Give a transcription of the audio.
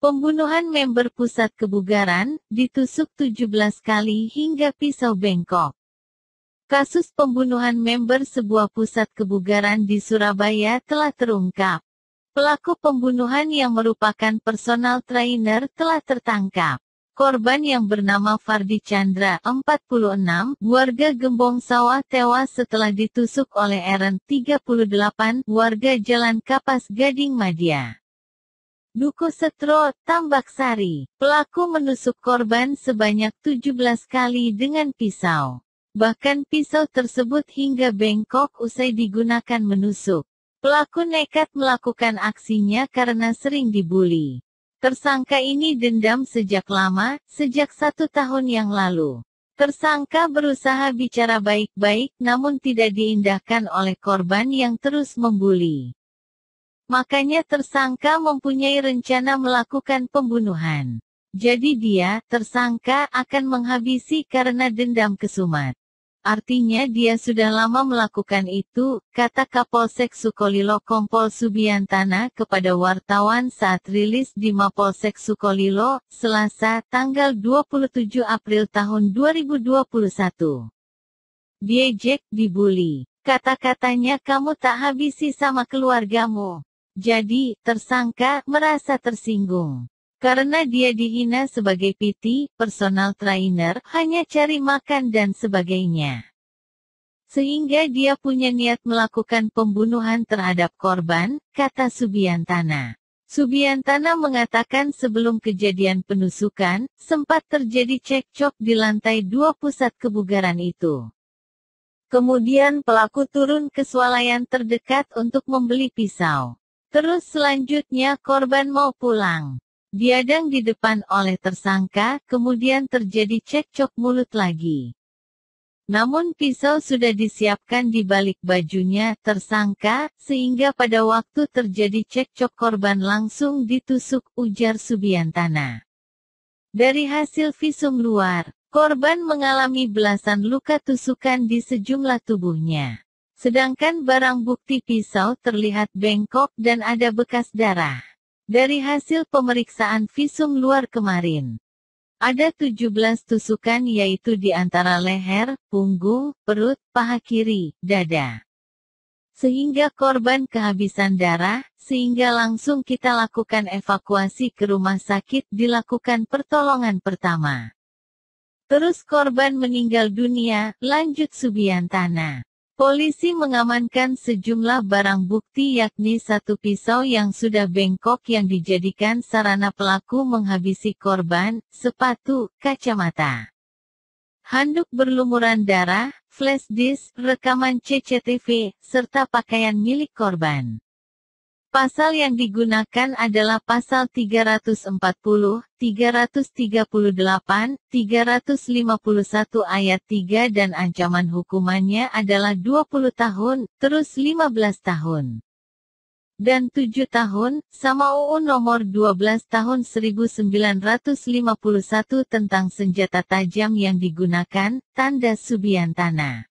Pembunuhan member pusat kebugaran, ditusuk 17 kali hingga pisau bengkok. Kasus pembunuhan member sebuah pusat kebugaran di Surabaya telah terungkap. Pelaku pembunuhan yang merupakan personal trainer telah tertangkap. Korban yang bernama Fardi Chandra, 46, warga Gembong Sawah tewas setelah ditusuk oleh Eren, 38, warga Jalan Kapas Gading Madia. Duku Setro, Tambak Sari. Pelaku menusuk korban sebanyak 17 kali dengan pisau. Bahkan pisau tersebut hingga bengkok usai digunakan menusuk. Pelaku nekat melakukan aksinya karena sering dibully. Tersangka ini dendam sejak lama, sejak satu tahun yang lalu. Tersangka berusaha bicara baik-baik namun tidak diindahkan oleh korban yang terus membuli. Makanya tersangka mempunyai rencana melakukan pembunuhan. Jadi dia, tersangka, akan menghabisi karena dendam kesumat. Artinya dia sudah lama melakukan itu, kata Kapolsek Sukolilo Kompol Subiantana kepada wartawan saat rilis di Mapolsek Sukolilo, Selasa, tanggal 27 April tahun 2021. Diejek, dibully. Kata-katanya kamu tak habisi sama keluargamu. Jadi, tersangka merasa tersinggung. Karena dia dihina sebagai PT, personal trainer, hanya cari makan dan sebagainya. Sehingga dia punya niat melakukan pembunuhan terhadap korban, kata Subiantana. Subiantana mengatakan sebelum kejadian penusukan, sempat terjadi cekcok di lantai dua pusat kebugaran itu. Kemudian pelaku turun ke swalayan terdekat untuk membeli pisau. Terus selanjutnya korban mau pulang. Diadang di depan oleh tersangka, kemudian terjadi cekcok mulut lagi. Namun pisau sudah disiapkan di balik bajunya tersangka, sehingga pada waktu terjadi cekcok korban langsung ditusuk ujar Subiantana. Dari hasil visum luar, korban mengalami belasan luka tusukan di sejumlah tubuhnya. Sedangkan barang bukti pisau terlihat bengkok dan ada bekas darah. Dari hasil pemeriksaan visum luar kemarin, ada 17 tusukan yaitu di antara leher, punggung, perut, paha kiri, dada. Sehingga korban kehabisan darah, sehingga langsung kita lakukan evakuasi ke rumah sakit dilakukan pertolongan pertama. Terus korban meninggal dunia, lanjut Subiantana. Polisi mengamankan sejumlah barang bukti yakni satu pisau yang sudah bengkok yang dijadikan sarana pelaku menghabisi korban, sepatu, kacamata, handuk berlumuran darah, flash disk, rekaman CCTV, serta pakaian milik korban. Pasal yang digunakan adalah pasal 340, 338, 351 ayat 3 dan ancaman hukumannya adalah 20 tahun, terus 15 tahun. Dan 7 tahun, sama UU nomor 12 tahun 1951 tentang senjata tajam yang digunakan, tanda Subiantana.